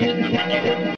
¡Gracias!